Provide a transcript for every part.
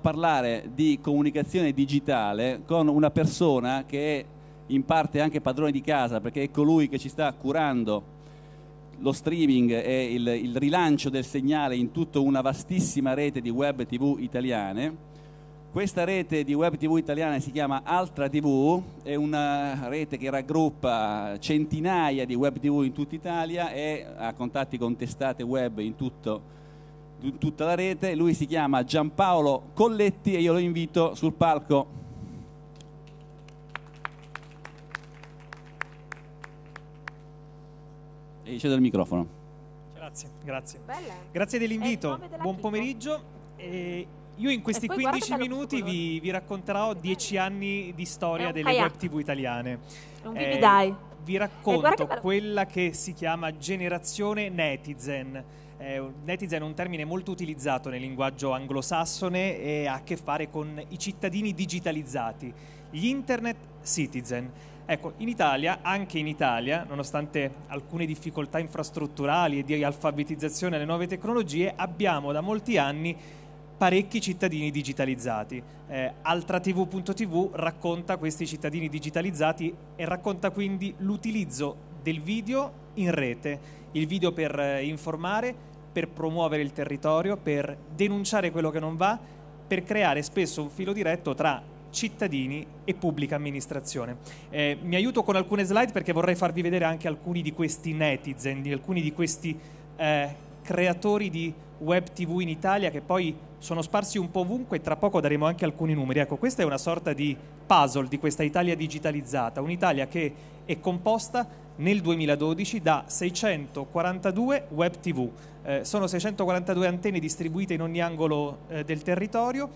parlare di comunicazione digitale con una persona che è in parte anche padrone di casa perché è colui che ci sta curando lo streaming e il, il rilancio del segnale in tutta una vastissima rete di web tv italiane. Questa rete di web tv italiane si chiama Altra TV, è una rete che raggruppa centinaia di web tv in tutta Italia e ha contatti con testate web in, tutto, in tutta la rete. Lui si chiama Giampaolo Colletti e io lo invito sul palco e cedo il microfono. Grazie, grazie. Bella. Grazie dell'invito, buon pomeriggio. E io in questi 15 minuti vi, vi, racconterò 10 anni di storia delle kayak. web tv italiane. Non vi eh, dai. Vi racconto che quella che si chiama generazione netizen. Eh, netizen è un termine molto utilizzato nel linguaggio anglosassone e ha a che fare con i cittadini digitalizzati, gli internet citizen. Ecco, in Italia, anche in Italia, nonostante alcune difficoltà infrastrutturali e di alfabetizzazione alle nuove tecnologie, abbiamo da molti anni parecchi cittadini digitalizzati. Eh, AltraTV.tv racconta questi cittadini digitalizzati e racconta quindi l'utilizzo del video in rete, il video per eh, informare, per promuovere il territorio, per denunciare quello che non va, per creare spesso un filo diretto tra cittadini e pubblica amministrazione. Eh, mi aiuto con alcune slide perché vorrei farvi vedere anche alcuni di questi netizen, di alcuni di questi eh, creatori di web tv in Italia che poi sono sparsi un po' ovunque e tra poco daremo anche alcuni numeri. Ecco, questa è una sorta di puzzle di questa Italia digitalizzata, un'Italia che è composta nel 2012 da 642 web tv. Eh, sono 642 antenne distribuite in ogni angolo eh, del territorio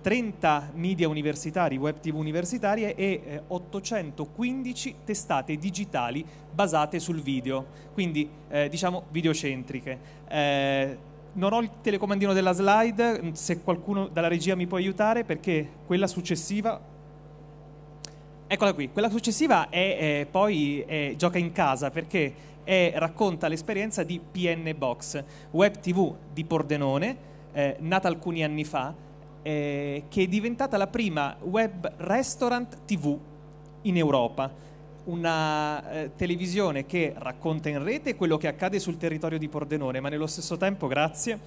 30 media universitari, web tv universitarie e eh, 815 testate digitali basate sul video, quindi eh, diciamo videocentriche. Eh, non ho il telecomandino della slide, se qualcuno dalla regia mi può aiutare perché quella successiva Eccola qui, quella successiva è, poi è, gioca in casa perché è, racconta l'esperienza di PN Box, web TV di Pordenone, eh, nata alcuni anni fa, eh, che è diventata la prima web restaurant TV in Europa. Una eh, televisione che racconta in rete quello che accade sul territorio di Pordenone, ma nello stesso tempo, grazie,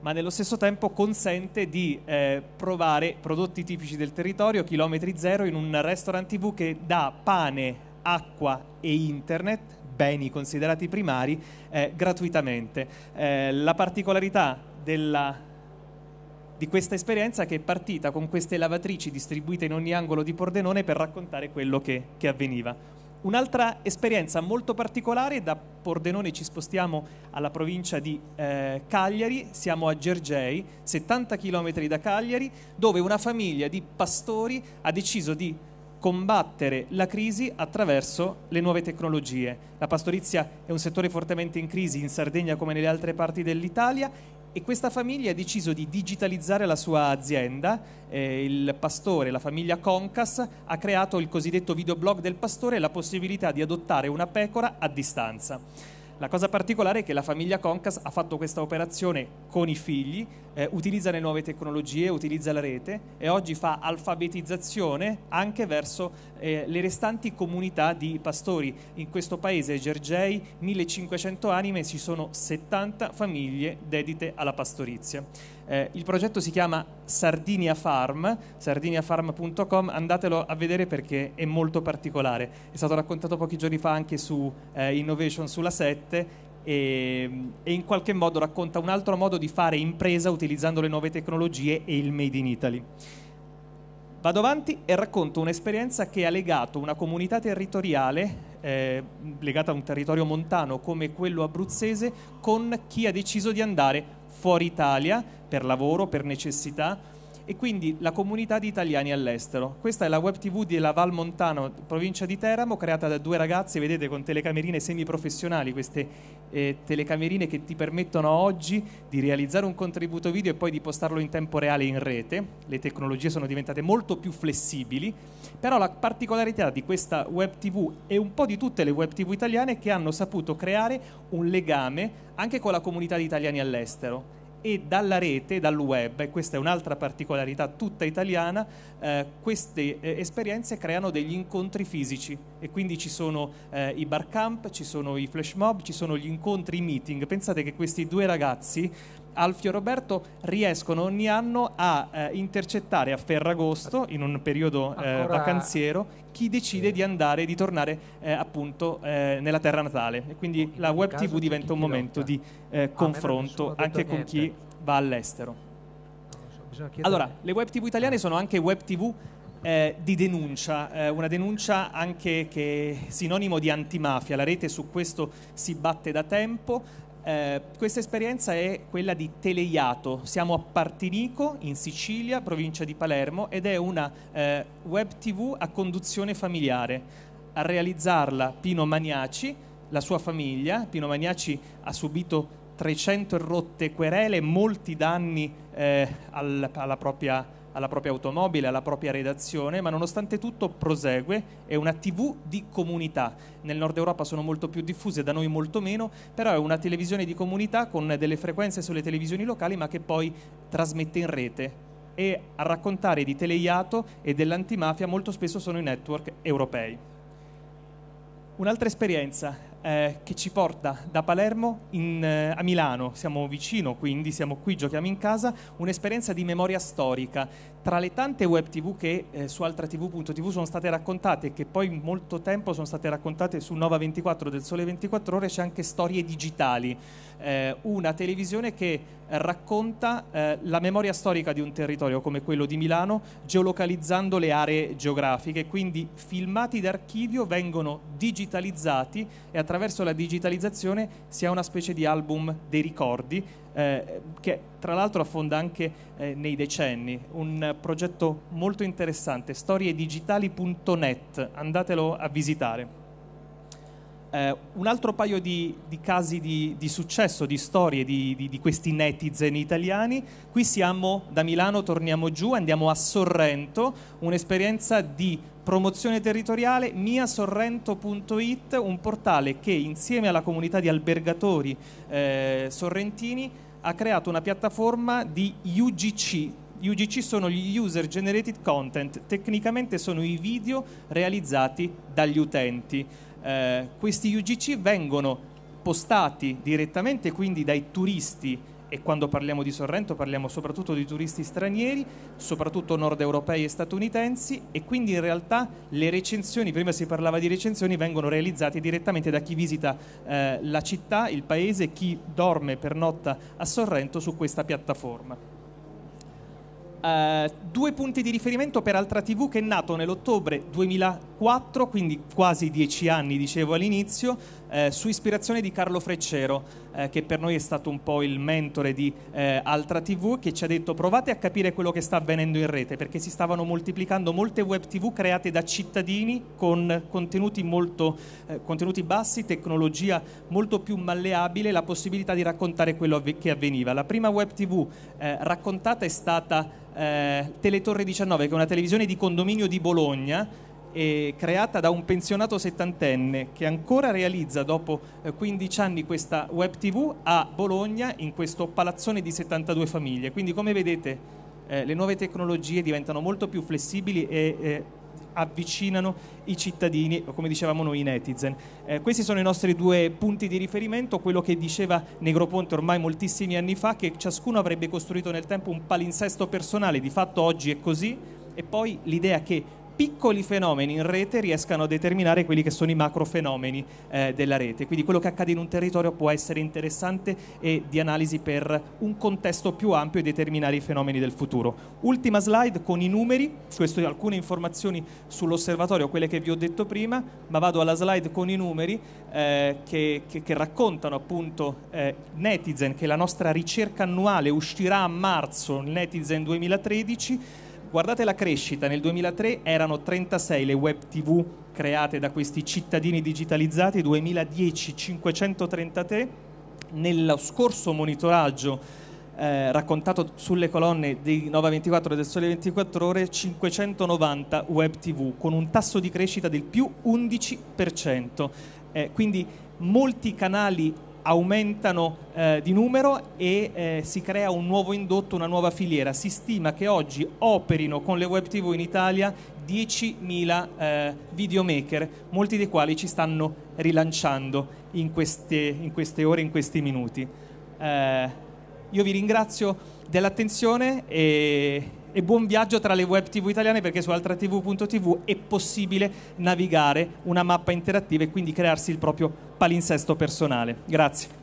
ma nello stesso tempo consente di eh, provare prodotti tipici del territorio, chilometri zero, in un restaurant TV che dà pane, acqua e internet, beni considerati primari, eh, gratuitamente. Eh, la particolarità della di questa esperienza che è partita con queste lavatrici distribuite in ogni angolo di Pordenone per raccontare quello che, che avveniva. Un'altra esperienza molto particolare, da Pordenone ci spostiamo alla provincia di eh, Cagliari, siamo a Gergei, 70 km da Cagliari, dove una famiglia di pastori ha deciso di combattere la crisi attraverso le nuove tecnologie. La pastorizia è un settore fortemente in crisi in Sardegna come nelle altre parti dell'Italia e questa famiglia ha deciso di digitalizzare la sua azienda. Eh, il pastore, la famiglia Concas, ha creato il cosiddetto videoblog del pastore e la possibilità di adottare una pecora a distanza. La cosa particolare è che la famiglia Concas ha fatto questa operazione con i figli, eh, utilizza le nuove tecnologie, utilizza la rete e oggi fa alfabetizzazione anche verso eh, le restanti comunità di pastori. In questo paese, Gergei, 1500 anime, ci sono 70 famiglie dedite alla pastorizia. Eh, il progetto si chiama Sardinia Farm, sardiniafarm.com, andatelo a vedere perché è molto particolare. È stato raccontato pochi giorni fa anche su eh, Innovation sulla 7 e, e, in qualche modo racconta un altro modo di fare impresa utilizzando le nuove tecnologie e il Made in Italy. Vado avanti e racconto un'esperienza che ha legato una comunità territoriale eh, legata a un territorio montano come quello abruzzese con chi ha deciso di andare fuori Italia per lavoro, per necessità e quindi la comunità di italiani all'estero. Questa è la web tv della Val Montano, provincia di Teramo, creata da due ragazzi, vedete, con telecamerine semiprofessionali, queste eh, telecamerine che ti permettono oggi di realizzare un contributo video e poi di postarlo in tempo reale in rete. Le tecnologie sono diventate molto più flessibili, però la particolarità di questa web tv e un po' di tutte le web tv italiane è che hanno saputo creare un legame anche con la comunità di italiani all'estero e dalla rete, dal web, e questa è un'altra particolarità tutta italiana, eh, queste eh, esperienze creano degli incontri fisici e quindi ci sono eh, i bar camp, ci sono i flash mob, ci sono gli incontri, i meeting. Pensate che questi due ragazzi Alfio e Roberto riescono ogni anno a eh, intercettare a Ferragosto, in un periodo eh, vacanziero, chi decide sì. di andare, di tornare eh, appunto eh, nella terra natale. E quindi in la web TV diventa un momento di eh, ah, confronto anche con chi va all'estero. So, allora, le web TV italiane sono anche web TV eh, di denuncia, eh, una denuncia anche che è sinonimo di antimafia, la rete su questo si batte da tempo, eh, questa esperienza è quella di Teleiato, siamo a Partinico in Sicilia, provincia di Palermo ed è una eh, web tv a conduzione familiare. A realizzarla Pino Magnaci, la sua famiglia, Pino Magnaci ha subito 300 rotte querele, molti danni eh, al, alla propria alla propria automobile, alla propria redazione, ma nonostante tutto prosegue, è una TV di comunità. Nel nord Europa sono molto più diffuse, da noi molto meno, però è una televisione di comunità con delle frequenze sulle televisioni locali, ma che poi trasmette in rete. E a raccontare di Teleiato e dell'antimafia molto spesso sono i network europei. Un'altra esperienza eh, che ci porta da Palermo in, eh, a Milano, siamo vicino quindi, siamo qui, giochiamo in casa, un'esperienza di memoria storica. Tra le tante web tv che eh, su altratv.tv sono state raccontate e che poi molto tempo sono state raccontate su Nova 24 del Sole 24 ore, c'è anche Storie Digitali, eh, una televisione che racconta eh, la memoria storica di un territorio come quello di Milano, geolocalizzando le aree geografiche, quindi filmati d'archivio vengono digitalizzati e attraverso la digitalizzazione si ha una specie di album dei ricordi eh, che tra l'altro affonda anche eh, nei decenni, un progetto molto interessante, storiedigitali.net, andatelo a visitare. Eh, un altro paio di, di casi di, di, successo, di storie di, di, questi netizen italiani. Qui siamo da Milano, torniamo giù, andiamo a Sorrento, un'esperienza di promozione territoriale miasorrento.it, un portale che insieme alla comunità di albergatori eh, sorrentini ha creato una piattaforma di UGC, UGC sono gli User Generated Content, tecnicamente sono i video realizzati dagli utenti eh, questi UGC vengono postati direttamente quindi dai turisti e quando parliamo di Sorrento parliamo soprattutto di turisti stranieri, soprattutto nord europei e statunitensi e quindi in realtà le recensioni, prima si parlava di recensioni, vengono realizzate direttamente da chi visita eh, la città, il paese, chi dorme per notta a Sorrento su questa piattaforma. Uh, due punti di riferimento per Altra TV che è nato nell'ottobre 2004, quindi quasi dieci anni dicevo all'inizio, eh, su ispirazione di Carlo Freccero, eh, che per noi è stato un po' il mentore di eh, Altra TV, che ci ha detto provate a capire quello che sta avvenendo in rete, perché si stavano moltiplicando molte web TV create da cittadini con contenuti, molto, eh, contenuti bassi, tecnologia molto più malleabile, la possibilità di raccontare quello che avveniva. La prima web TV eh, raccontata è stata eh, Teletorre 19, che è una televisione di condominio di Bologna, eh, creata da un pensionato settantenne che ancora realizza dopo eh, 15 anni questa web tv a Bologna in questo palazzone di 72 famiglie. Quindi come vedete eh, le nuove tecnologie diventano molto più flessibili e eh, avvicinano i cittadini, come dicevamo noi, i netizen. Eh, questi sono i nostri due punti di riferimento, quello che diceva Negroponte ormai moltissimi anni fa, che ciascuno avrebbe costruito nel tempo un palinsesto personale, di fatto oggi è così, e poi l'idea che piccoli fenomeni in rete riescano a determinare quelli che sono i macrofenomeni eh, della rete. Quindi quello che accade in un territorio può essere interessante e di analisi per un contesto più ampio e determinare i fenomeni del futuro. Ultima slide con i numeri, queste alcune informazioni sull'osservatorio, quelle che vi ho detto prima, ma vado alla slide con i numeri eh, che, che, che, raccontano appunto eh, Netizen, che la nostra ricerca annuale uscirà a marzo, Netizen 2013 Guardate la crescita, nel 2003 erano 36 le web tv create da questi cittadini digitalizzati, 2010 533, nello scorso monitoraggio eh, raccontato sulle colonne di Nova 24 e del Sole 24 Ore 590 web tv con un tasso di crescita del più 11%. Eh, quindi molti canali aumentano eh, di numero e eh, si crea un nuovo indotto, una nuova filiera. Si stima che oggi operino con le web TV in Italia 10.000 eh, videomaker, molti dei quali ci stanno rilanciando in queste, in queste ore, in questi minuti. Eh, io vi ringrazio dell'attenzione e, e, buon viaggio tra le web tv italiane perché su altratv.tv è possibile navigare una mappa interattiva e quindi crearsi il proprio palinsesto personale. Grazie.